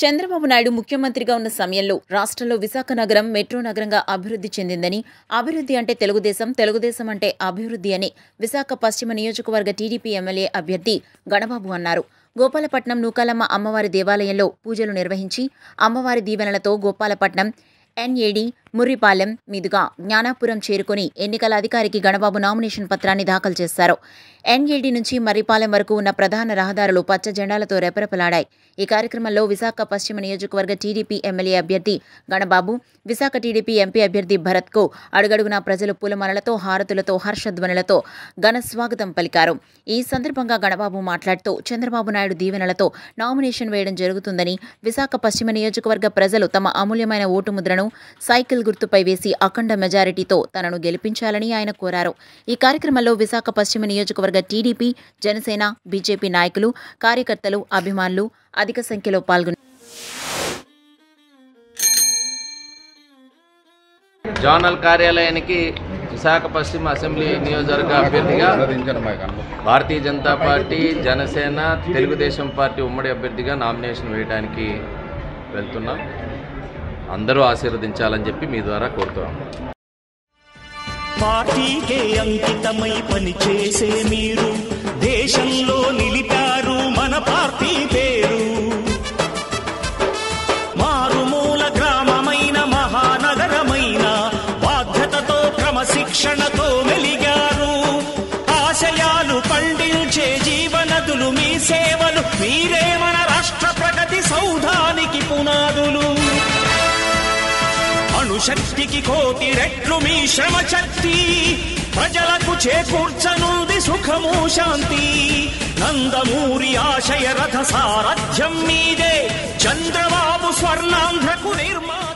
చంద్రబాబు నాయుడు ముఖ్యమంత్రిగా ఉన్న సమయంలో రాష్ట్రంలో విశాఖ నగరం మెట్రో నగరంగా అభివృద్ధి చెందిందని అభివృద్ధి అంటే తెలుగుదేశం తెలుగుదేశం అంటే అభివృద్ధి అని విశాఖ పశ్చిమ నియోజకవర్గ టీడీపీ ఎమ్మెల్యే అభ్యర్థి గణబాబు అన్నారు. గోపాలపట్నం నూకాలమ్మ అమ్మవారి దేవాలయంలో పూజలు నిర్వహించి అమ్మవారి దీవెనలతో గోపాలపట్నం ఎన్ఏడి ముర్రిపాలెం మీదుగా జ్ఞానాపురం చేరుకుని ఎన్నికల అధికారికి గణబాబు నామినేషన్ పత్రాన్ని దాఖలు చేశారు. ఎన్ఏడి నుంచి మర్రిపాలెం వరకు ఉన్న ప్రధాన రహదారులు పచ్చ జెండాలతో రెపరెపలాడాయి. ఈ కార్యక్రమంలో విశాఖ పశ్చిమ నియోజకవర్గ టీడీపీ ఎమ్మెల్యే అభ్యర్థి గణబాబు విశాఖ టీడీపీ ఎంపీ అభ్యర్థి భరత్కు అడుగడుగునా ప్రజలు పూలమాలలతో హారతులతో హర్షధ్వనులతో ఘన స్వాగతం పలికారు. ఈ సందర్భంగా గణబాబు మాట్లాడుతూ చంద్రబాబు నాయుడు దీవెనలతో నామినేషన్ వేయడం జరుగుతుందని విశాఖ పశ్చిమ నియోజకవర్గ ప్రజలు తమ అమూల్యమైన ఓటు ముద్రను సైకిల్ గుర్తుపై వేసి అఖండ మెజారిటీతో తనను గెలిపించాలని ఆయన కోరారు. ఈ కార్యక్రమంలో విశాఖ పశ్చిమ నియోజకవర్గ టీడీపీ జనసేన బీజేపీ నాయకులు కార్యకర్తలు అభిమానులు అధిక సంఖ్యలో పాల్గొన్నారు. జోనల్ కార్యాలయానికి విశాఖ పశ్చిమ అసెంబ్లీ నియోజకవర్గ అభ్యర్థిగా భారతీయ జనతా పార్టీ జనసేన తెలుగుదేశం పార్టీ ఉమ్మడి అభ్యర్థిగా నామినేషన్ వేయడానికి వెళ్తున్నాం. అందరూ ఆశీర్వదించాలని చెప్పి మీ ద్వారా కోరుతున్నాము పార్టీకే అంకితమై పనిచేసే మీరు దేశంలో నిలిపారు మన పార్టీ పేరు. మారుమూల గ్రామమైన మహానగరమైన బాధ్యతతో క్రమశిక్షణతో మెలిగారు. ఆశయాలు పండించే జీవనదులు మీ సేవలు మీరే మన రాష్ట్ర ప్రగతి సౌధాలు. శక్తికి కోటి రెట్లు మీ శ్రమ శక్తి. ప్రజలకు చేకూర్చనుంది సుఖము శాంతి. నందమూరి ఆశయ రథ సారథ్యం మీదే. చంద్రబాబు స్వర్ణాంధ్రకు నిర్మాణ